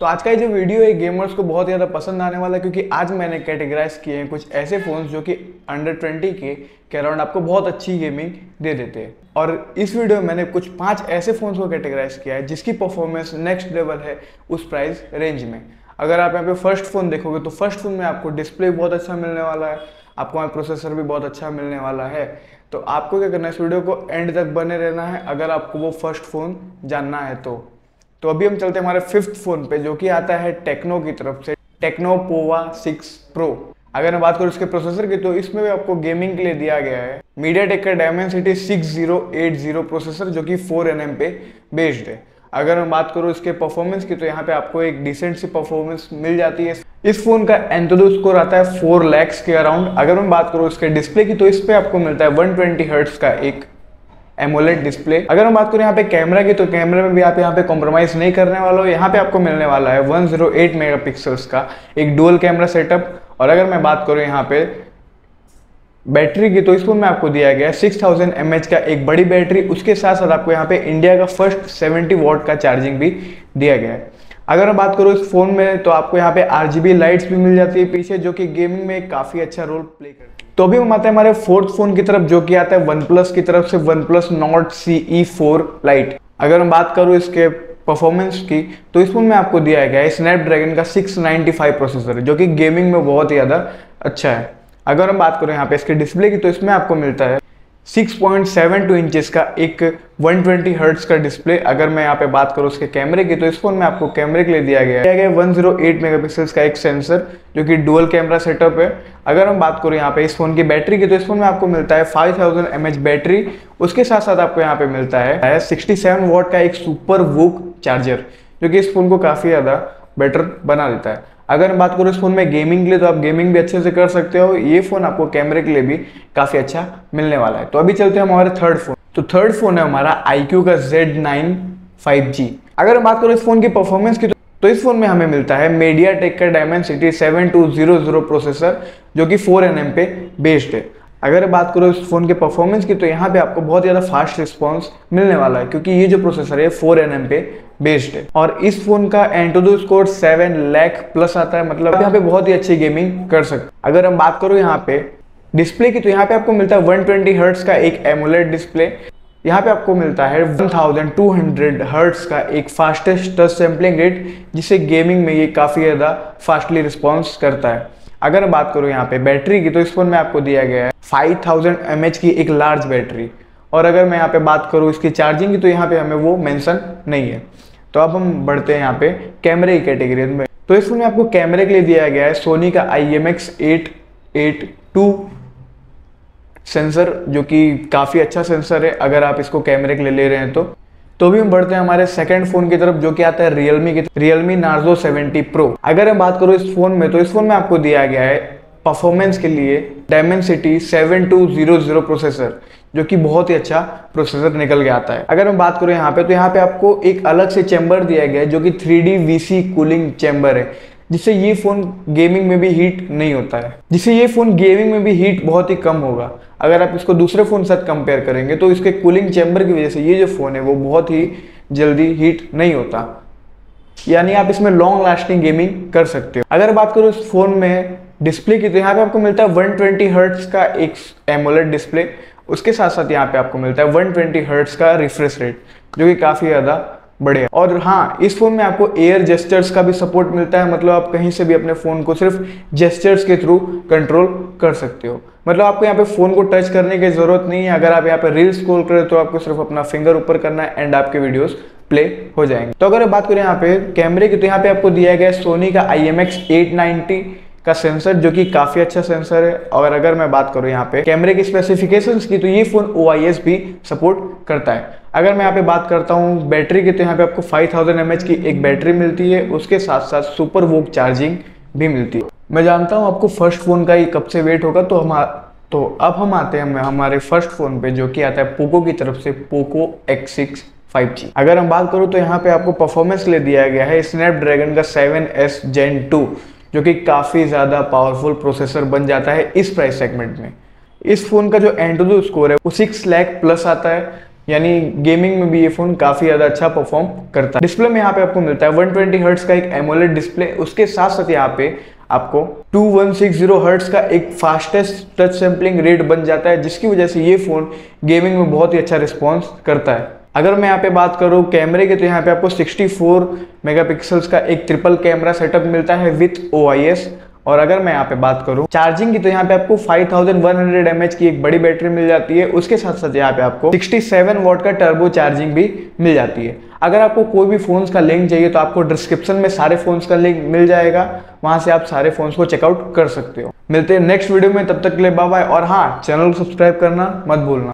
तो आज का ये जो वीडियो है गेमर्स को बहुत ज़्यादा पसंद आने वाला है, क्योंकि आज मैंने कैटेगराइज किए हैं कुछ ऐसे फ़ोन्स जो कि अंडर 20 के के अराउंड आपको बहुत अच्छी गेमिंग दे देते हैं। और इस वीडियो में मैंने कुछ पाँच ऐसे फ़ोन्स को कैटेगराइज किया है, जिसकी परफॉर्मेंस नेक्स्ट लेवल है उस प्राइस रेंज में। अगर आप यहाँ पे फ़र्स्ट फ़ोन देखोगे तो फ़र्स्ट फ़ोन में आपको डिस्प्ले बहुत अच्छा मिलने वाला है, आपको वहाँ प्रोसेसर भी बहुत अच्छा मिलने वाला है। तो आपको क्या करना है, इस वीडियो को एंड तक बने रहना है, अगर आपको वो फ़र्स्ट फ़ोन जानना है तो। तो अभी हम चलते हैं हमारे फिफ्थ फ़ोन पे, जो कि आता है टेक्नो की तरफ़ से टेक्नो पोवा सिक्स प्रो अगर मैं बात करूँ इसके प्रोसेसर की तो इसमें भी आपको गेमिंग के लिए दिया गया है। मीडिया टेक का Dimensity six zero eight zero processor जो कि फोर एनएम पे बेस्ड है। अगर मैं बात करूँ इसके परफॉर्मेंस की तो यहाँ पे आपको एक डिसेंट सी परफॉर्मेंस मिल जाती है। इस फ़ोन का एंथोडो स्कोर आता है फोर लैक्स के अराउंड अगर मैं बात करूँ इसके डिस्प्ले की तो इस पे आपको मिलता है वन ट्वेंटी हर्ट्स का एक एमोलेट डिस्प्ले अगर हम बात करें यहाँ पे कैमरा की तो कैमरे में भी आप यहाँ पे कॉम्प्रोमाइज नहीं करने वाला हो। यहाँ पे आपको मिलने वाला है 108 मेगापिक्सल्स का एक डुअल कैमरा सेटअप और अगर मैं बात करूँ यहाँ पे बैटरी की तो इस फ़ोन में आपको दिया गया है सिक्स थाउज़ेंड का एक बड़ी बैटरी। उसके साथ साथ आपको यहाँ पे इंडिया का फ़र्स्ट 70 वॉट का चार्जिंग भी दिया गया है। अगर मैं बात करूँ इस फ़ोन में तो आपको यहाँ पे आरजीबी लाइट्स भी मिल जाती है पीछे, जो कि गेमिंग में काफ़ी अच्छा रोल प्ले करती है। तो अभी हम आते हैं हमारे फोर्थ फ़ोन की तरफ़, जो कि आता है वन प्लस की तरफ़ से OnePlus Nord C E four lite अगर मैं बात करूँ इसके परफॉर्मेंस की तो इस फ़ोन में आपको दिया गया है स्नैपड्रैगन का 695 प्रोसेसर है जो कि गेमिंग में बहुत ही ज़्यादा अच्छा है। अगर हम बात करें यहाँ पे इसके डिस्प्ले की तो इसमें आपको मिलता है 6.72 इंचेस का एक 120 ट्वेंटी का डिस्प्ले। अगर मैं यहाँ पे बात करूँ उसके कैमरे की तो इस फ़ोन में आपको कैमरे के लिए दिया गया है। गया 108 मेगापिक्सल्स का एक सेंसर, जो कि डुअल कैमरा सेटअप है। अगर हम बात करूँ यहाँ पे इस फ़ोन की बैटरी की तो इस फ़ोन में आपको मिलता है 5000 थाउज़ेंड बैटरी। उसके साथ साथ आपको यहाँ पे मिलता है सिक्सटी वॉट का एक सुपर वुक चार्जर, जो कि इस फ़ोन को काफ़ी ज़्यादा बेटर बना देता है। अगर बात करूँ इस फ़ोन में गेमिंग के लिए तो आप गेमिंग भी अच्छे से कर सकते हो। ये फ़ोन आपको कैमरे के लिए भी काफ़ी अच्छा मिलने वाला है। तो अभी चलते हैं हमारे थर्ड फ़ोन तो थर्ड फ़ोन है हमारा आईक्यू का जेड नाइन अगर हम बात करूँ इस फ़ोन की परफॉर्मेंस की तो तो इस फ़ोन में हमें मिलता है मीडिया टेक का Dimensity seven two zero zero processor जो कि फोर एन पे बेस्ड है। अगर बात करो इस फ़ोन के परफॉर्मेंस की तो यहाँ पे आपको बहुत ज़्यादा फास्ट रिस्पॉन्स मिलने वाला है, क्योंकि ये जो प्रोसेसर है फोर एन पे बेस्ड है। और इस फ़ोन का AnTuTu score seven lakh plus आता है मतलब यहाँ पे बहुत ही अच्छी गेमिंग कर सकते अगर हम बात करो यहाँ पे डिस्प्ले की तो यहाँ पे आपको मिलता है 120 ट्वेंटी का एक एमुलेट डिस्प्ले यहाँ पे आपको मिलता है 1200 हर्ट्स का एक फास्टेस्ट टच सैम्पलिंग रेट जिससे गेमिंग में ये काफ़ी ज़्यादा फास्टली रिस्पॉन्स करता है। अगर बात करूँ यहाँ पे बैटरी की तो इस फ़ोन में आपको दिया गया है 5000 थाउज़ेंड की एक लार्ज बैटरी और अगर मैं यहाँ पे बात करूँ इसकी चार्जिंग की तो यहाँ पे हमें वो मेंशन नहीं है। तो अब हम बढ़ते हैं यहाँ पे कैमरे की कैटेगरी में। तो इस फ़ोन में आपको कैमरे के लिए दिया गया है सोनी का I M X eight eight two sensor जो कि काफ़ी अच्छा सेंसर है, अगर आप इसको कैमरे के लिए ले रहे हैं तो। तो भी हम बढ़ते हैं हमारे सेकंड फ़ोन की तरफ़, जो कि आता है रियलमी की रियलमी नार्जो 70 प्रो अगर मैं बात करूँ इस फ़ोन में तो इस फ़ोन में आपको दिया गया है परफॉर्मेंस के लिए डायमेंसिटी 7200 प्रोसेसर जो कि बहुत ही अच्छा प्रोसेसर निकल के आता है। अगर मैं बात करूँ यहाँ पे तो यहाँ पे आपको एक अलग से चैम्बर दिया गया है, जो कि three D V cooling chamber है, जिससे ये फ़ोन गेमिंग में भी हीट नहीं होता है। जिससे ये फ़ोन गेमिंग में भी हीट बहुत ही कम होगा। अगर आप इसको दूसरे फ़ोन के साथ कंपेयर करेंगे तो इसके कूलिंग चैम्बर की वजह से ये जो फ़ोन है, वो बहुत ही जल्दी हीट नहीं होता। यानी आप इसमें लॉन्ग लास्टिंग गेमिंग कर सकते हो। अगर बात करो इस फ़ोन में डिस्प्ले की तो यहाँ पे आपको मिलता है 120 ट्वेंटी का एक एमोलेट डिस्प्ले। उसके साथ साथ यहाँ पे आपको मिलता है 120 ट्वेंटी का रिफ्रेश रेट, जो कि काफ़ी ज़्यादा बढ़िया और हाँ इस फ़ोन में आपको एयर जेस्टर्स का भी सपोर्ट मिलता है मतलब आप कहीं से भी अपने फ़ोन को सिर्फ़ जेस्टर्स के थ्रू कंट्रोल कर सकते हो। मतलब आपको यहाँ पे फ़ोन को टच करने की ज़रूरत नहीं है, अगर आप यहाँ पे रील्स कॉल करें तो आपको सिर्फ़ अपना फिंगर ऊपर करना है एंड आपके वीडियोस प्ले हो जाएँगे। तो अगर बात करें यहाँ पे कैमरे की तो यहाँ पे आपको दिया गया सोनी का I M X eight ninety का सेंसर जो कि काफ़ी अच्छा सेंसर है। और अगर मैं बात करूँ यहाँ पे कैमरे की स्पेसिफिकेशंस की तो ये फ़ोन ओआईएस भी सपोर्ट करता है। अगर मैं यहाँ पे बात करता हूँ बैटरी की तो यहाँ पे आपको 5000 थाउज़ेंड की एक बैटरी मिलती है। उसके साथ साथ सुपर वोक चार्जिंग भी मिलती है। मैं जानता हूँ आपको फ़र्स्ट फ़ोन का ही कब से वेट होगा तो हम तो अब हम आते हैं हमारे फ़र्स्ट फ़ोन पे, जो कि आता है पोको की तरफ़ से पोको एक्स सिक्स 5G अगर हम बात करूँ तो यहाँ पे आपको परफॉर्मेंस ले दिया गया है स्नैपड्रैगन का 7S Gen 2 जो कि काफ़ी ज़्यादा पावरफुल प्रोसेसर बन जाता है इस प्राइस सेगमेंट में। इस फ़ोन का जो एंड्रोइड स्कोर है, वो सिक्स लैख प्लस आता है। यानी गेमिंग में भी ये फ़ोन काफ़ी ज़्यादा अच्छा परफॉर्म करता है। डिस्प्ले में यहाँ पे आपको मिलता है 120 ट्वेंटी हर्ट्स का एक एमोलेड डिस्प्ले उसके साथ साथ यहाँ पे आपको 2160 हर्ट्स का एक फास्टेस्ट टच सैम्पलिंग रेट बन जाता है, जिसकी वजह से ये फ़ोन गेमिंग में बहुत ही अच्छा रिस्पॉन्स करता है। अगर मैं यहाँ पे बात करूँ कैमरे के तो यहाँ पे आपको 64 मेगापिक्सल्स का एक ट्रिपल कैमरा सेटअप मिलता है विथ ओ और अगर मैं यहाँ पे बात करूँ चार्जिंग की तो यहाँ पे आपको 5100 थाउज़ेंड की एक बड़ी बैटरी मिल जाती है। उसके साथ साथ यहाँ पे आपको 67 वॉट का टर्बो चार्जिंग भी मिल जाती है। अगर आपको कोई भी फोन्स का लिंक चाहिए तो आपको डिस्क्रिप्शन में सारे फोन्स का लिंक मिल जाएगा। वहाँ से आप सारे फोन्स को चेकआउट कर सकते हो। मिलते हैं नेक्स्ट वीडियो में, तब तक के लिए बाय और हाँ चैनल को सब्सक्राइब करना मत भूलना।